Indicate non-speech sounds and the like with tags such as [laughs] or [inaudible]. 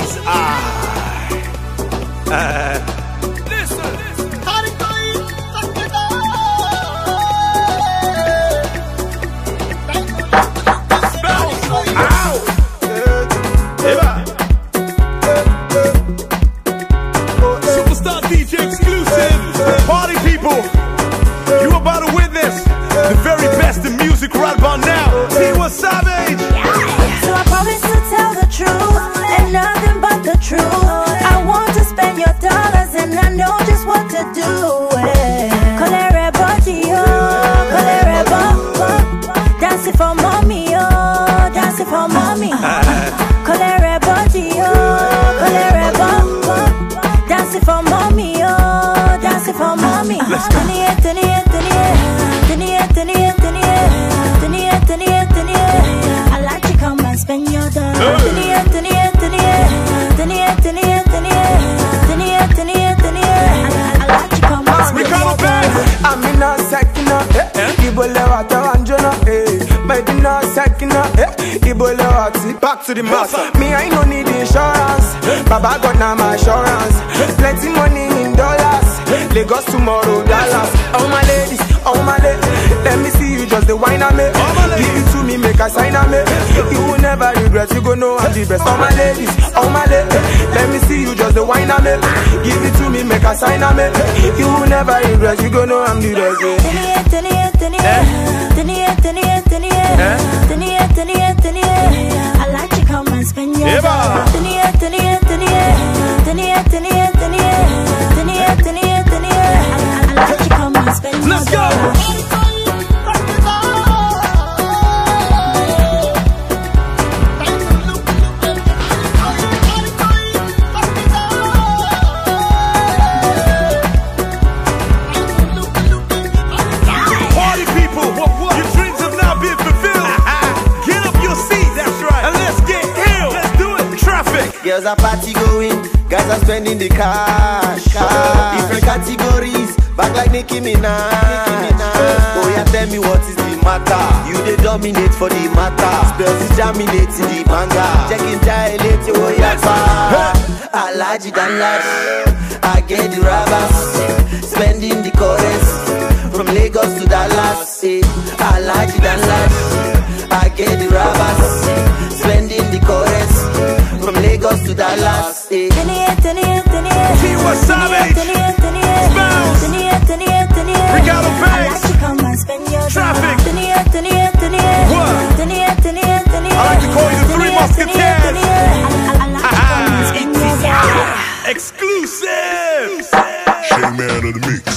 is I. Superstar DJ Xclusive. Party people, you about to witness the very best in music right about now. Tiwa Savage. Back to the master. Me, I no need insurance. Baba got now my assurance. Plenty money in dollars. Lagos tomorrow, Dallas. All oh, my ladies, all my ladies. Let me see you just the wine on me. All my. Give it to me, make a sign on me. You will never regret, you go know I'm the best. All my ladies, all my ladies. Let me see you just the wine on me. Give it to me, make a sign on me. You will never regret, you go know I'm the best. yeah. Teniye, teniye, teniye, teniye, teniye, teniye, teniye, teniye, teniye. I like to come and spend your Eba. Girls are party going, guys are spending the cash. Different categories, back like Nicki Minaj. Oh yeah, tell me what is the matter? You they dominate for the matter. Spells is germinating the manga. Checking dilate, oh yeah, pa. Alhaji dan lash. I get the robbers, spending the chorus. From Lagos to Dallas, eh. Alhaji dan lash. I get the robbers, Tiwa Savage, Smells, Reekado Banks, Traffic, What? I like to call you the Three Musketeers. [laughs] Xclusive! Shame man of the mix.